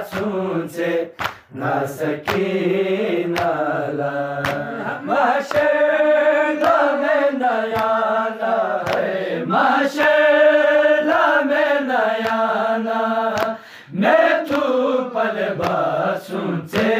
besler, diğer besler. Nasakinala Mashela menayana hai Mashela menayana Metu palba sunte Yana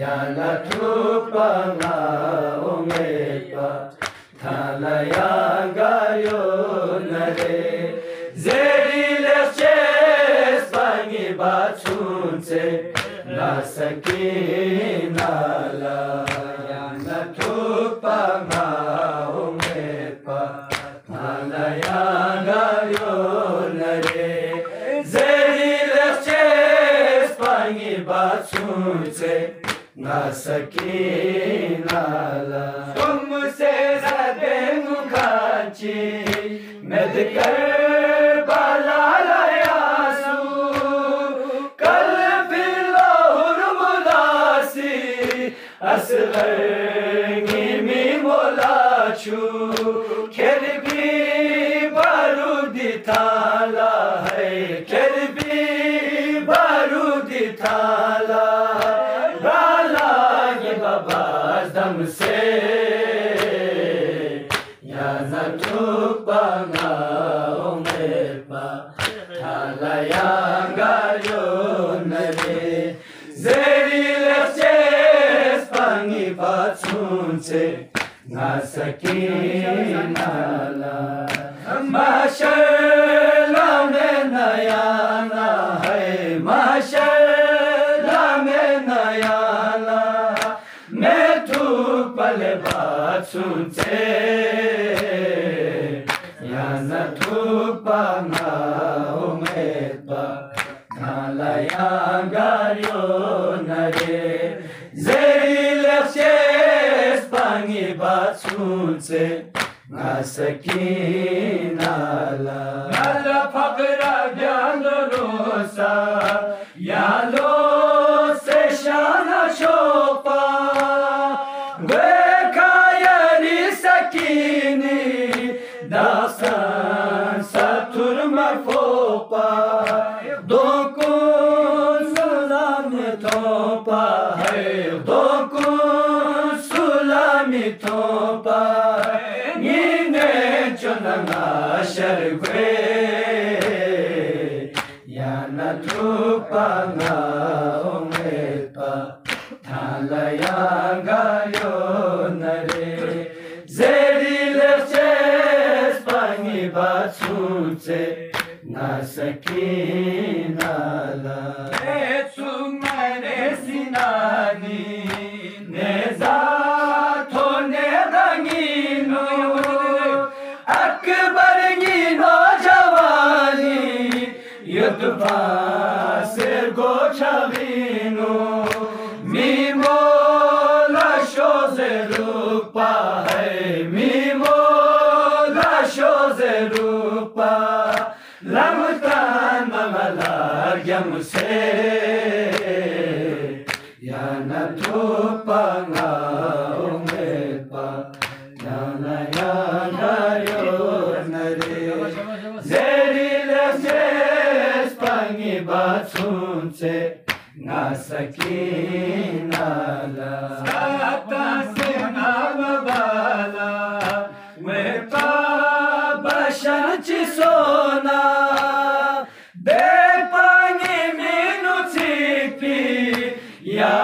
Yana tupanga omepa Thalayanga yonare Zeri leches pangi batsunse Nasakinala Yana tupanga omepa Thalayanga yonare Zeri نہ سکی نالا تم سے مد کر بالا کل باللہر مداسی اصغر گیمی مولا چھو omepa Talayanga yonare Zeri leches pangi patsunse Nasakinala Mashala menayana hai Mashala menayana Metu pale batsunse Leches pangi batsunse Nasakinala Nala fakra gyalo rosa Yalo se shana chopa. Bekayani sakini topa Nine chonanga shargwe Yana tupanga omepa Talayanga yonare Zeri leches pangi batsunse Nasakinala Etsumare Yana tupanga umepa Yana yana yonare Zerile se spangi bațunțe Na sakinala Skata se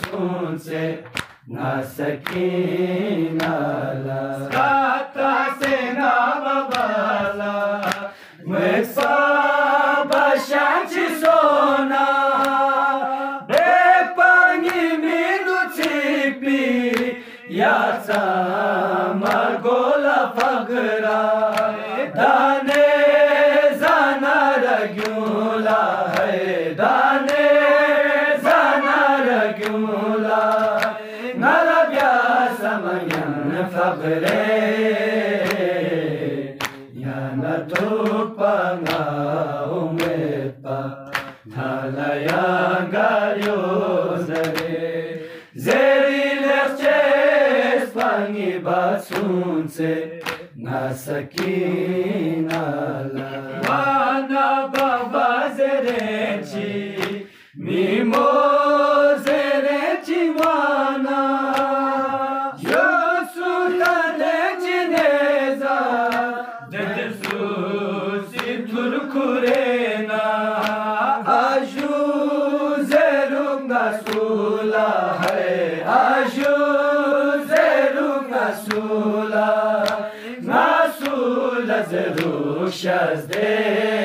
sunse na sakina la kata se na babala mesa bashanchi sona. De pangi minu chipi yacha margola fagra da Zerilerce spangi basunțe Nasakinala Mana baba zereci Mimo Aju zerunga sula Nasula zerushas de